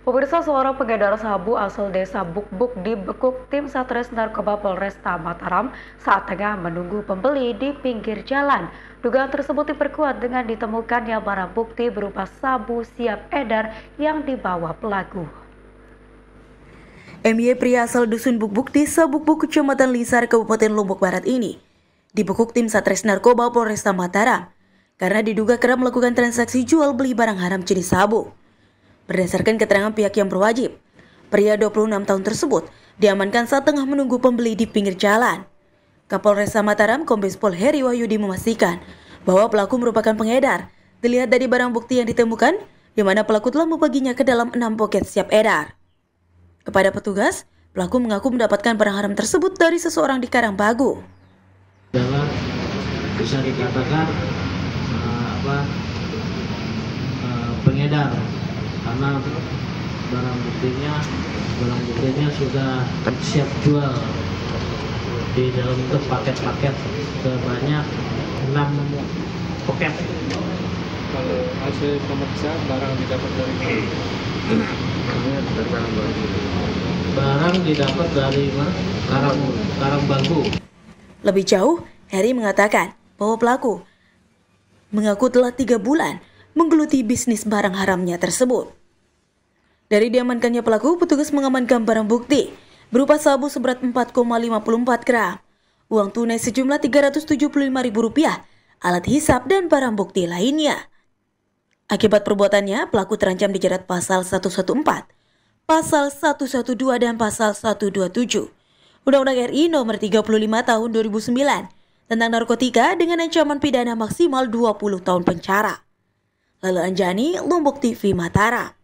Pemirsa seorang pengedar sabu asal desa Bukbuk dibekuk tim Satres Narkoba Polresta Mataram saat tengah menunggu pembeli di pinggir jalan. Dugaan tersebut diperkuat dengan ditemukannya barang bukti berupa sabu siap edar yang dibawa pelaku. MY pria asal dusun Bukbuk desa Bukbuk kecamatan Lisar Kabupaten Lombok Barat ini dibekuk tim Satres Narkoba Polresta Mataram karena diduga kerap melakukan transaksi jual beli barang haram jenis sabu. Berdasarkan keterangan pihak yang berwajib, pria 26 tahun tersebut diamankan saat tengah menunggu pembeli di pinggir jalan. Kapolres Mataram Kombes Pol Heri Wahyudi memastikan bahwa pelaku merupakan pengedar. Dilihat dari barang bukti yang ditemukan, di mana pelaku telah membaginya ke dalam enam poket siap edar. Kepada petugas, pelaku mengaku mendapatkan barang haram tersebut dari seseorang di Karangbagu. Adalah bisa dikatakan uh, apa uh, pengedar karena barang buktinya barang buktinya sudah siap jual di dalam bentuk paket-paket sebanyak 6 poket kalau hasil pemeriksaan barang didapat dari barang didapat dari? Karang Karang Bambu Lebih jauh, Harry mengatakan bahwa pelaku mengaku telah tiga bulan menggeluti bisnis barang haramnya tersebut. Dari diamankannya pelaku, petugas mengamankan barang bukti berupa sabu seberat 4,54 gram, uang tunai sejumlah Rp375.000, alat hisap, dan barang bukti lainnya. Akibat perbuatannya, pelaku terancam dijerat pasal 114, pasal 112, dan pasal 127. Undang-Undang RI nomor 35 tahun 2009 tentang narkotika dengan ancaman pidana maksimal 20 tahun penjara. Lalu Anjani, Lombok TV Mataram.